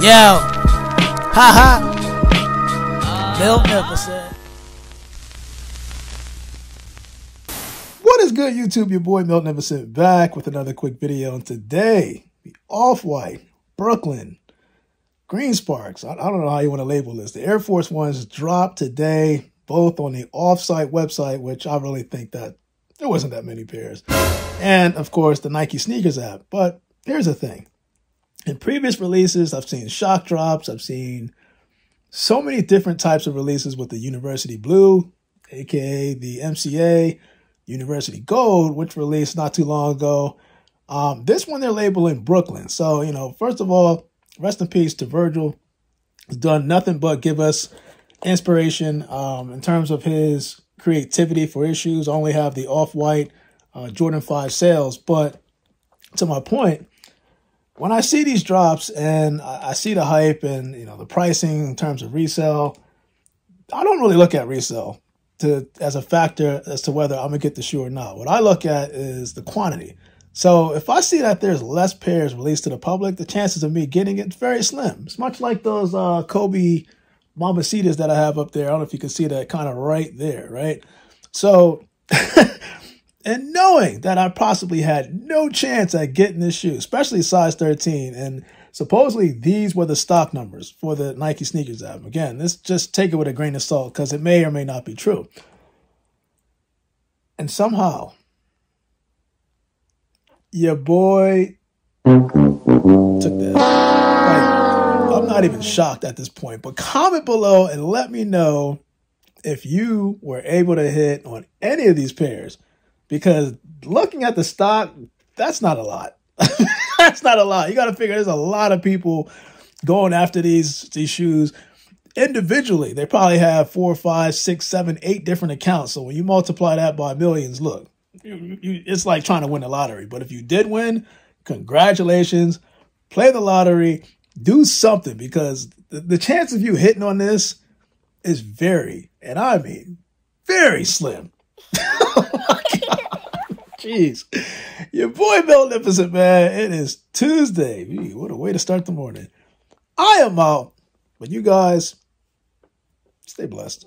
Yo. Ha ha. Miltnificent. What is good, YouTube? Your boy Milton Miltnificent back with another quick video. And today, the Off-White, Brooklyn, Green Sparks. I, I don't know how you want to label this. The Air Force Ones dropped today, both on the Off-White website, which I really think that there wasn't that many pairs. And, of course, the Nike Sneakers app. But here's the thing. In previous releases, I've seen shock drops. I've seen so many different types of releases with the University Blue, aka the MCA, University Gold, which released not too long ago. Um, this one they're labeling Brooklyn. So, you know, first of all, rest in peace to Virgil. He's done nothing but give us inspiration um, in terms of his creativity for issues. I only have the off-white uh, Jordan 5 Sails. But to my point, when I see these drops and I see the hype and you know the pricing in terms of resale, I don't really look at resale to as a factor as to whether I'm gonna get the shoe or not. What I look at is the quantity. So if I see that there's less pairs released to the public, the chances of me getting it is very slim. It's much like those uh, Kobe Mambacitas that I have up there. I don't know if you can see that kind of right there, right? So, and knowing that I possibly had no chance at getting this shoe, especially size 13, and supposedly these were the stock numbers for the Nike sneakers app. Again, this just take it with a grain of salt because it may or may not be true. And somehow, your boy took this. Like, I'm not even shocked at this point, but comment below and let me know if you were able to hit on any of these pairs because looking at the stock, that's not a lot. that's not a lot. You got to figure there's a lot of people going after these these shoes individually. They probably have four, five, six, seven, eight different accounts. So when you multiply that by millions, look, you, you, it's like trying to win the lottery. But if you did win, congratulations. Play the lottery. Do something because the, the chance of you hitting on this is very, and I mean very slim. Jeez. Your boy Miltnificent, man. It is Tuesday. What a way to start the morning. I am out, but you guys stay blessed.